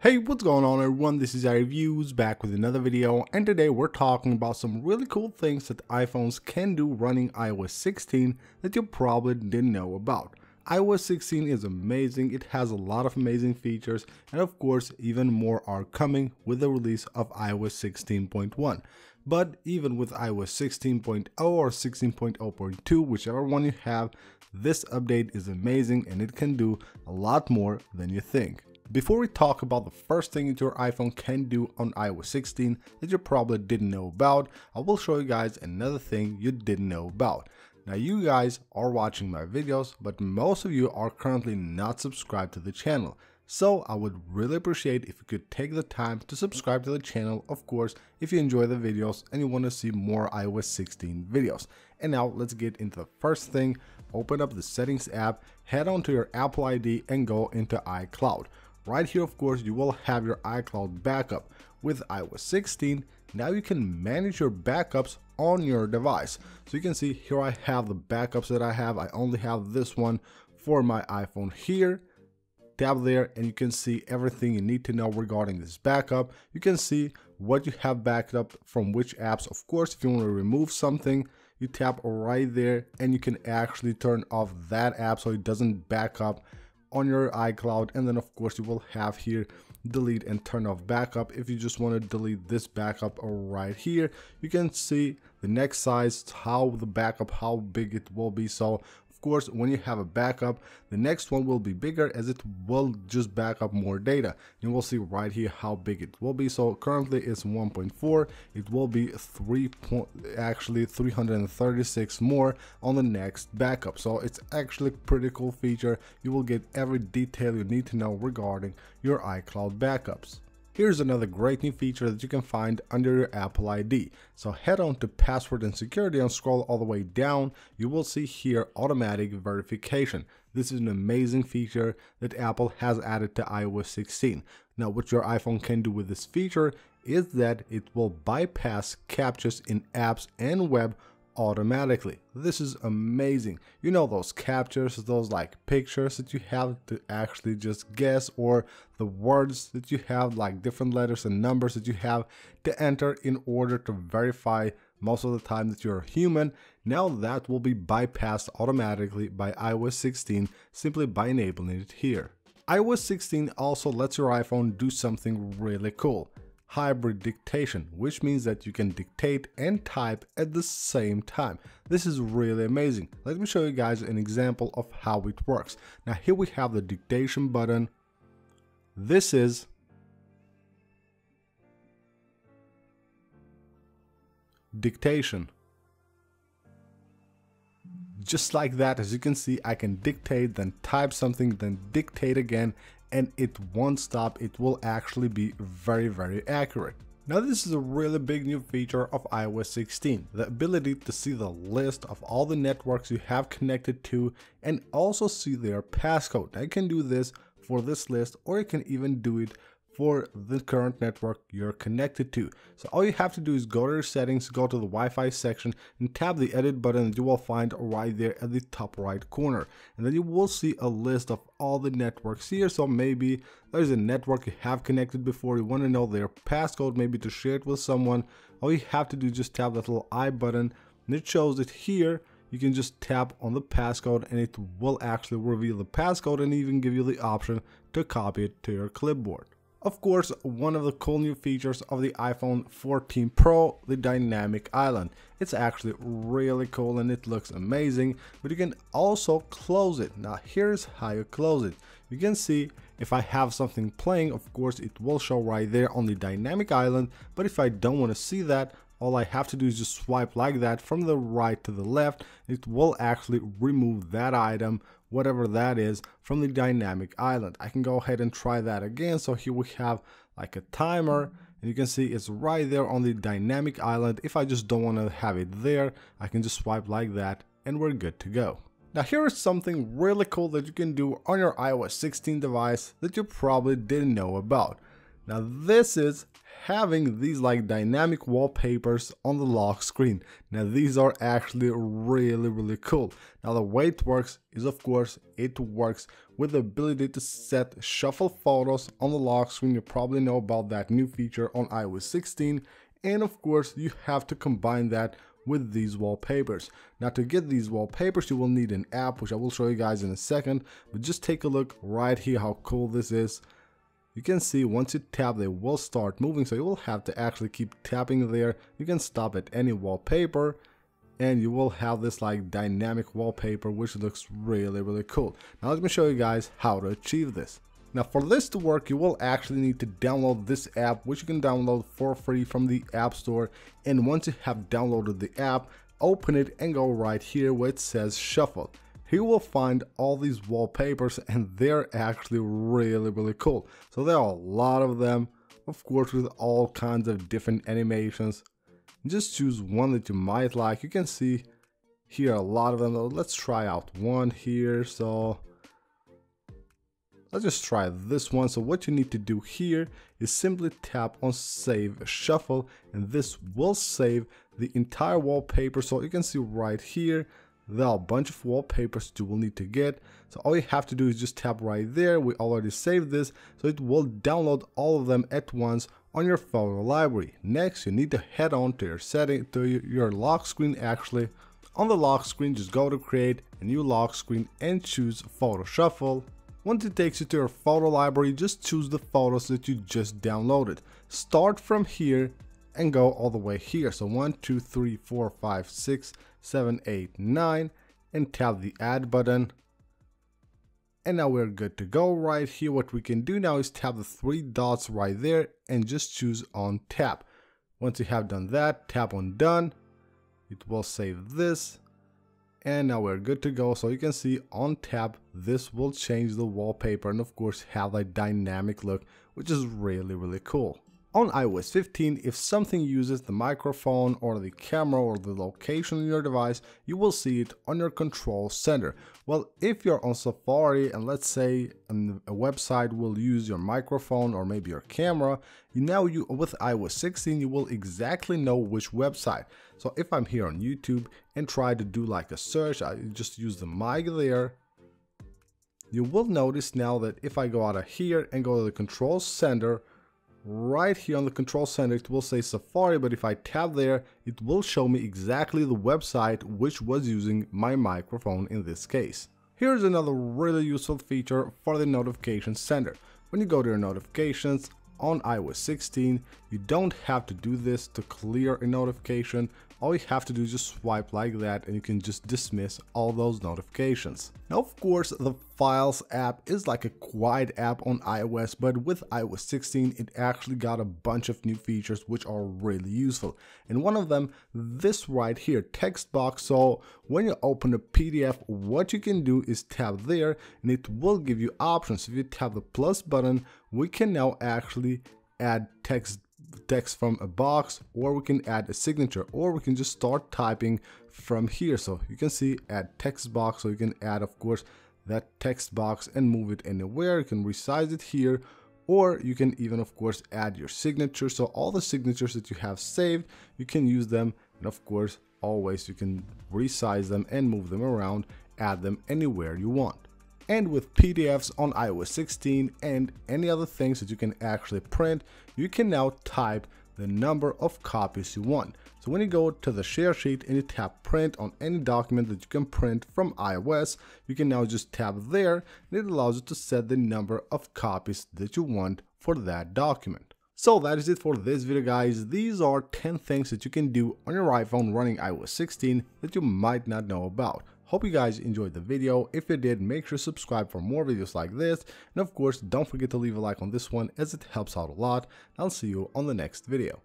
Hey, what's going on everyone? This is iReviews back with another video and today we're talking about some really cool things that iPhones can do running iOS 16 that you probably didn't know about. iOS 16 is amazing, it has a lot of amazing features and of course even more are coming with the release of iOS 16.1. But even with iOS 16.0 or 16.0.2, whichever one you have, this update is amazing and it can do a lot more than you think. Before we talk about the first thing that your iPhone can do on iOS 16 that you probably didn't know about, I will show you guys another thing you didn't know about. Now you guys are watching my videos, but most of you are currently not subscribed to the channel. So I would really appreciate if you could take the time to subscribe to the channel, of course, if you enjoy the videos and you want to see more iOS 16 videos. And now let's get into the first thing. Open up the settings app, head on to your Apple ID and go into iCloud. Right here, of course, you will have your iCloud backup. With iOS 16, now you can manage your backups on your device. So you can see here I have the backups that I have. I only have this one for my iPhone here. Tap there and you can see everything you need to know regarding this backup. You can see what you have backed up from which apps. Of course, if you want to remove something, you tap right there and you can actually turn off that app so it doesn't back up on your iCloud and then of course you will have here delete and turn off backup. If you just want to delete this backup right here you can see the next size how the backup how big it will be. So of course, when you have a backup, the next one will be bigger as it will just back up more data. You will see right here how big it will be. So currently it's 1.4. It will be 3. actually 336 more on the next backup. So it's actually pretty cool feature. You will get every detail you need to know regarding your iCloud backups. Here's another great new feature that you can find under your Apple ID. So head on to password and security and scroll all the way down. You will see here automatic verification. This is an amazing feature that Apple has added to iOS 16. Now what your iPhone can do with this feature is that it will bypass CAPTCHAs in apps and web automatically. This is amazing. You know those CAPTCHAs, those like pictures that you have to actually just guess or the words that you have like different letters and numbers that you have to enter in order to verify most of the time that you're a human. Now that will be bypassed automatically by iOS 16 simply by enabling it here. iOS 16 also lets your iPhone do something really cool hybrid dictation, which means that you can dictate and type at the same time. This is really amazing. Let me show you guys an example of how it works. Now here we have the dictation button. This is dictation. Just like that, as you can see, I can dictate, then type something, then dictate again, and it won't stop. It will actually be very, very accurate. Now this is a really big new feature of iOS 16, the ability to see the list of all the networks you have connected to and also see their passcode. I can do this for this list or you can even do it for the current network you're connected to. So all you have to do is go to your settings, go to the Wi-Fi section and tap the edit button that you will find right there at the top right corner. And then you will see a list of all the networks here. So maybe there's a network you have connected before, you want to know their passcode, maybe to share it with someone. All you have to do is just tap that little I button and it shows it here you can just tap on the passcode and it will actually reveal the passcode and even give you the option to copy it to your clipboard. Of course, one of the cool new features of the iPhone 14 Pro, the dynamic island. It's actually really cool and it looks amazing, but you can also close it. Now here's how you close it. You can see if I have something playing, of course it will show right there on the dynamic island, but if I don't want to see that, all I have to do is just swipe like that from the right to the left. It will actually remove that item, whatever that is, from the dynamic island. I can go ahead and try that again. So here we have like a timer and you can see it's right there on the dynamic island. If I just don't want to have it there, I can just swipe like that and we're good to go. Now here is something really cool that you can do on your iOS 16 device that you probably didn't know about. Now this is having these like dynamic wallpapers on the lock screen. Now these are actually really really cool. Now the way it works is of course it works with the ability to set shuffle photos on the lock screen. You probably know about that new feature on iOS 16 and of course you have to combine that with these wallpapers. Now to get these wallpapers you will need an app which I will show you guys in a second but just take a look right here how cool this is you can see once you tap they will start moving so you will have to actually keep tapping there. You can stop at any wallpaper and you will have this like dynamic wallpaper which looks really really cool. Now let me show you guys how to achieve this. Now for this to work you will actually need to download this app which you can download for free from the app store. And once you have downloaded the app open it and go right here where it says shuffle he will find all these wallpapers and they're actually really really cool. So there are a lot of them of course with all kinds of different animations. Just choose one that you might like. You can see here a lot of them. Let's try out one here. So let's just try this one. So what you need to do here is simply tap on save shuffle and this will save the entire wallpaper. So you can see right here there are a bunch of wallpapers you will need to get. So all you have to do is just tap right there. We already saved this. So it will download all of them at once on your photo library. Next you need to head on to your setting to your lock screen actually. On the lock screen just go to create a new lock screen and choose photo shuffle once it takes you to your photo library just choose the photos that you just downloaded. Start from here and go all the way here. So 1, 2, 3, 4, 5, 6, 7, 8, 9 and tap the add button. And now we're good to go right here. What we can do now is tap the three dots right there and just choose on tap. Once you have done that, tap on done. It will save this. And now we're good to go. So you can see on tap, this will change the wallpaper and of course have a dynamic look, which is really, really cool. On iOS 15, if something uses the microphone or the camera or the location on your device, you will see it on your control center. Well, if you're on Safari and let's say um, a website will use your microphone or maybe your camera, you now you with iOS 16 you will exactly know which website. So if I'm here on YouTube and try to do like a search, I just use the mic there you will notice now that if I go out of here and go to the control center, right here on the control center it will say Safari but if I tap there it will show me exactly the website which was using my microphone in this case. Here's another really useful feature for the notification center. When you go to your notifications on iOS 16 you don't have to do this to clear a notification all you have to do is just swipe like that and you can just dismiss all those notifications. Now of course the Files app is like a quiet app on iOS but with iOS 16 it actually got a bunch of new features which are really useful. And one of them this right here text box. So when you open a PDF what you can do is tap there and it will give you options. If you tap the plus button we can now actually add text text from a box or we can add a signature or we can just start typing from here. So you can see add text box so you can add of course that text box and move it anywhere. You can resize it here or you can even of course add your signature. So all the signatures that you have saved you can use them and of course always you can resize them and move them around add them anywhere you want and with PDFs on iOS 16 and any other things that you can actually print, you can now type the number of copies you want. So when you go to the share sheet and you tap print on any document that you can print from iOS, you can now just tap there and it allows you to set the number of copies that you want for that document. So that is it for this video guys, these are 10 things that you can do on your iPhone running iOS 16 that you might not know about. Hope you guys enjoyed the video. If you did, make sure to subscribe for more videos like this. And of course, don't forget to leave a like on this one as it helps out a lot. I'll see you on the next video.